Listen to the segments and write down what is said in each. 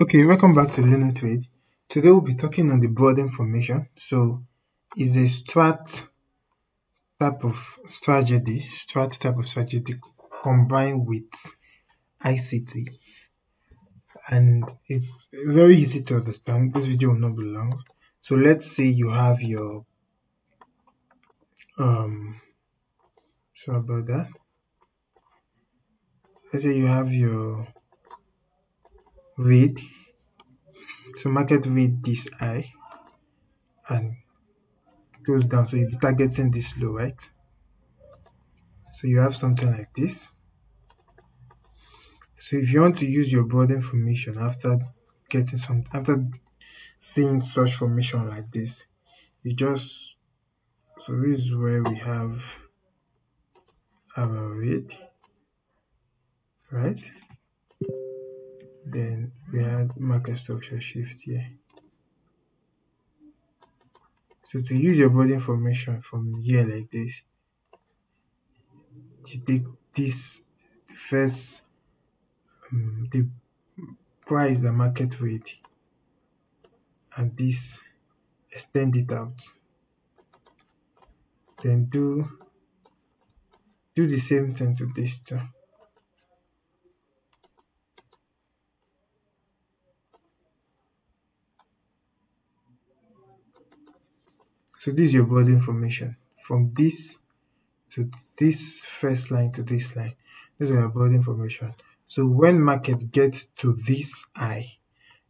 Okay, welcome back to Luni Trade. Today we'll be talking on the broadening formation. So it's a strat type of strategy, strat type of strategy combined with ICT. And it's very easy to understand. This video will not be long. So let's say you have your um sorry about that. Let's say you have your read so market read this high and goes down. So you'll be targeting this low, right? So you have something like this. So if you want to use your broadening information after getting some after seeing such formation like this, you just so this is where we have our read, right? Then we had market structure shift here. So to use your body formation from here like this, you take this first um, the price the market rate and this extend it out. Then do do the same thing to this too. So this is your body formation. From this to this first line to this line. This is your body formation. So when market gets to this eye,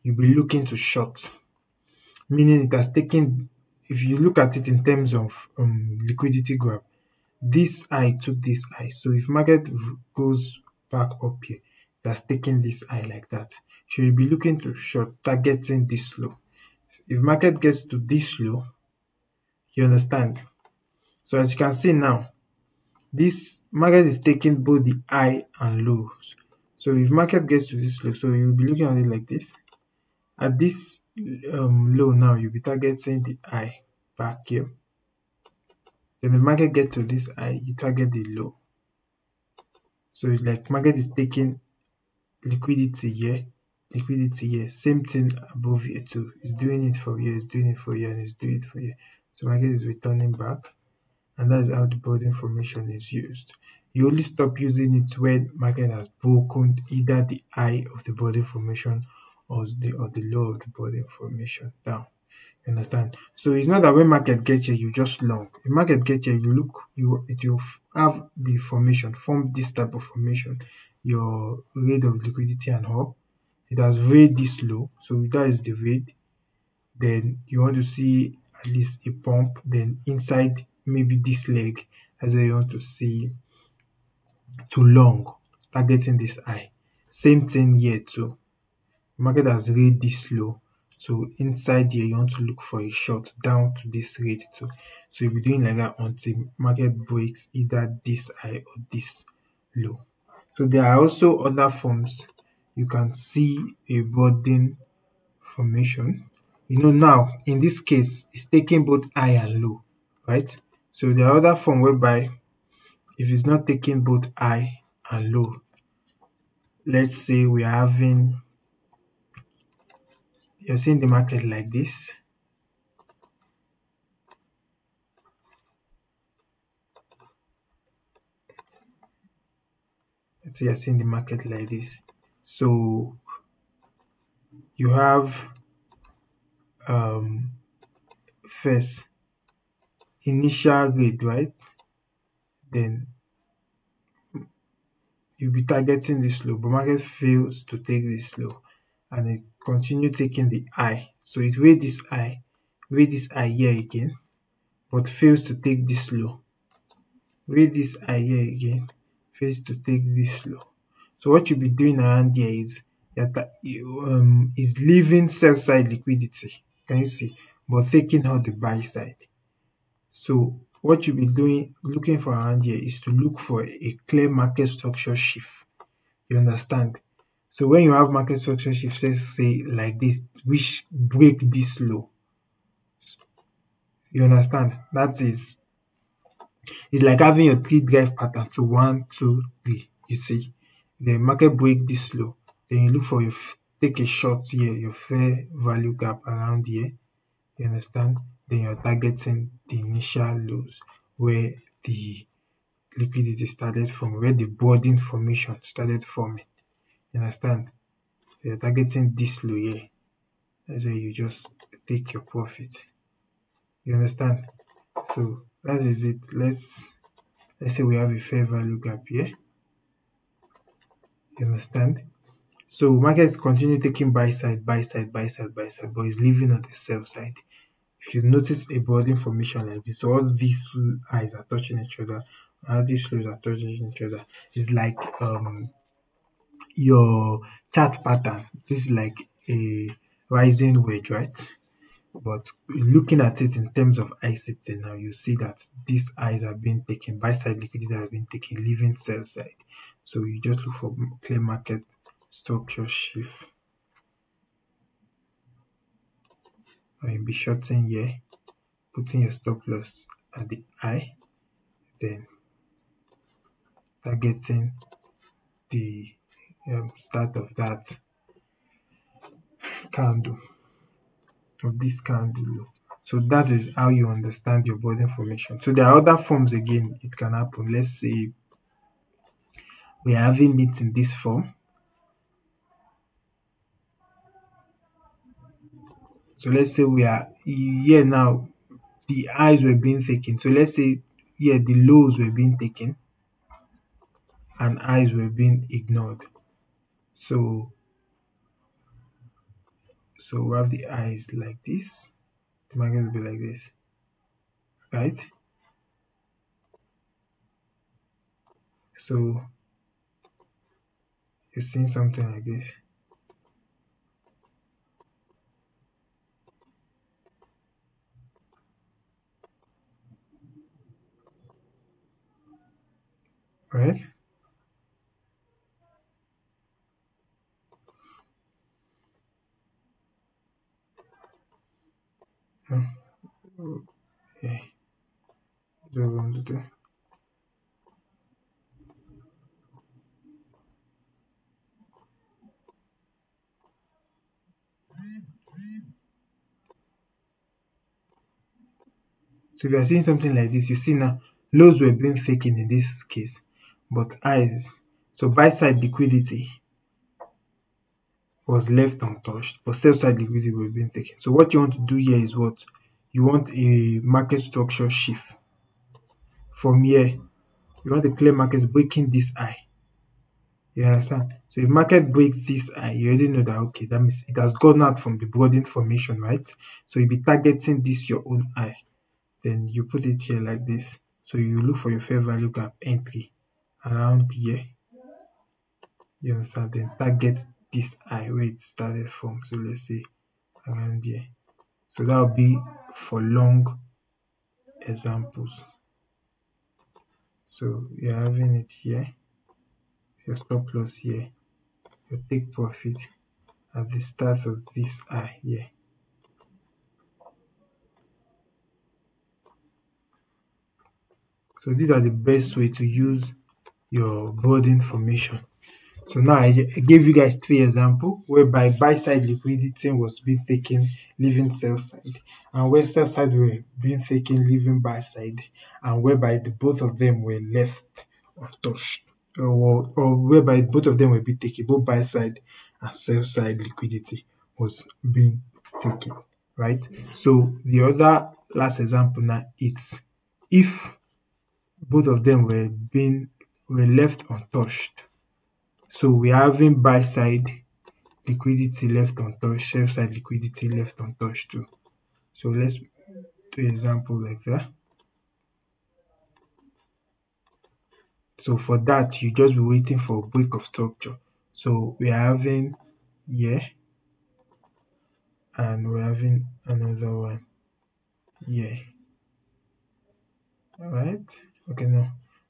you'll be looking to short. Meaning it has taken, if you look at it in terms of um, liquidity grab, this eye took this eye. So if market goes back up here, it has taken this eye like that. So you'll be looking to short, targeting this low. If market gets to this low, you understand? So as you can see now, this market is taking both the high and lows. So if market gets to this low, so you'll be looking at it like this. At this um, low now, you'll be targeting the high back here. Then the market get to this high, you target the low. So it's like market is taking liquidity here, liquidity here. Same thing above here too. It's doing it for here, it's doing it for here, and it's doing it for here. So market is returning back and that's how the broadening formation is used. You only stop using it when market has broken either the high of the broadening formation or the or the low of the broadening formation down. You understand? So it's not that when market gets here, you just long. If market gets here, you look, you it will have the formation, form this type of formation, your rate of liquidity and all. It has raised this low, so that is the rate. Then you want to see at least a pump, then inside maybe this leg, as where you want to see too long, targeting this high. Same thing here too. Market has read this low. So inside here, you want to look for a short down to this rate too. So you'll be doing like that until market breaks either this high or this low. So there are also other forms. You can see a broadening formation you know now in this case it's taking both high and low right? So the other form whereby if it's not taking both high and low let's say we're having you're seeing the market like this. Let's say you're seeing the market like this. So you have um, first initial grade, right? Then you'll be targeting this low, but market fails to take this low and it continue taking the high. So it read this high, read this high here again, but fails to take this low. Read this high here again, fails to take this low. So what you'll be doing around here is um, is leaving sell side liquidity can you see? But taking out the buy side. So what you'll be doing, looking for around here is to look for a clear market structure shift. You understand? So when you have market structure shift, let's say like this, which break this low. You understand? That is, it's like having your three drive pattern to one, two, three. You see, the market break this low, then you look for your take a short here, your fair value gap around here. You understand? Then you're targeting the initial lows where the liquidity started from, where the broadening formation started forming. You understand? You're targeting this low here. That's where you just take your profit. You understand? So that is it. Let's let's say we have a fair value gap here. You understand? So markets continue taking buy side, buy side, buy side, buy side, but it's leaving on the sell side. If you notice a broadening formation like this, all these eyes are touching each other, all these lows are touching each other. It's like um your chart pattern. This is like a rising wedge, right? But looking at it in terms of ICT now, you see that these eyes have been taken, buy side liquidity has been taken, leaving sell side. So you just look for clear market structure shift. Or you be shorting here, putting your stop loss at the eye, then targeting the um, start of that candle of this candle. So that is how you understand your body formation. So there are other forms again it can happen. Let's say we are having it in this form. So let's say we are here now, the highs were being taken. So let's say here the lows were being taken and highs were being ignored. So so we have the eyes like this. The market will be like this. Right? So you're seeing something like this. Right? Okay. What we're going to do. So if you are seeing something like this, you see now lows were being taken in this case, but eyes So buy side liquidity was left untouched, but sell side liquidity were being taken. So what you want to do here is what you want a market structure shift from here. You want the clear markets breaking this eye. You understand? So if market breaks this eye, you already know that okay, that means it has gone out from the broadening formation, right? So you'll be targeting this your own eye. Then you put it here like this. So you look for your fair value gap entry around here. You understand? Then target this high where it started from. So let's say around here. So that will be for long examples. So you're having it here, your stop loss here, your take profit at the start of this high here. So these are the best way to use your broadening formation. So now I gave you guys three examples whereby buy side liquidity was being taken, leaving sell side, and where sell side were being taken, leaving buy side, and whereby the both of them were left untouched, or, or whereby both of them were being taken, both buy side and sell side liquidity was being taken, right? So the other last example now it's if both of them were being were left untouched so we're having buy side liquidity left untouched, sell side liquidity left untouched too. So let's do an example like that. So for that, you just be waiting for a break of structure. So we're having yeah, and we're having another one yeah. Alright. Okay, no,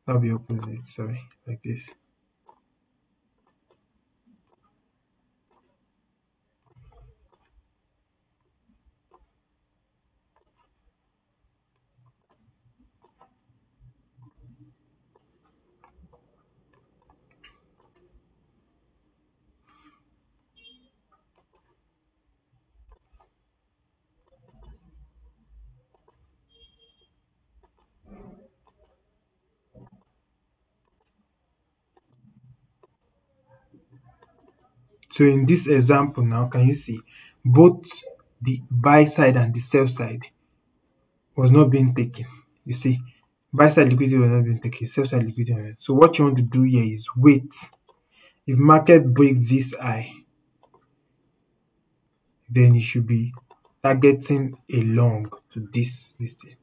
I'll be opening it, sorry, like this. Thank you. So in this example now, can you see both the buy side and the sell side was not being taken. You see, buy side liquidity was not being taken, sell side liquidity. So what you want to do here is wait. If market break this high, then you should be targeting a long to this this thing.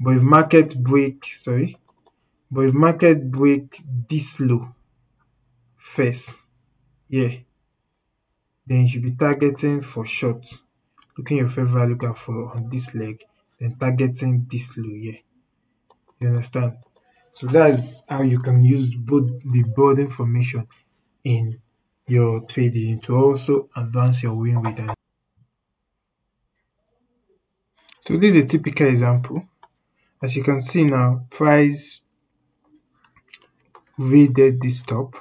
But if market break, sorry, but if market break this low first, yeah, then you should be targeting for short, looking your value gap for on this leg, then targeting this low here. You understand? So that's how you can use both the broadening formation in your trading to also advance your win rate. So this is a typical example. As you can see now, price raided this top.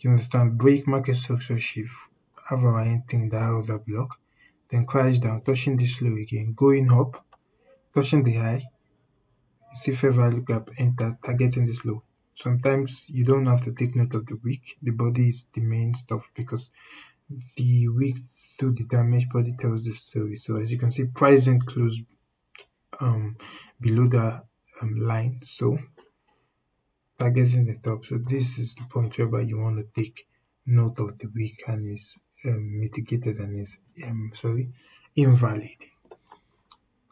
You understand? Break market structure shift. Have our in the other block. Then crash down, touching this low again, going up, touching the high. You see fair value gap enter, targeting this low. Sometimes you don't have to take note of the wick. The body is the main stuff because the wick through the damage body tells the story. So as you can see, pricing close um below the um, line. So targeting the top. So this is the point whereby you want to take note of the wick and is um, mitigated and is um, sorry invalid.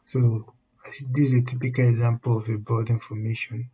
So this is a typical example of a broadening formation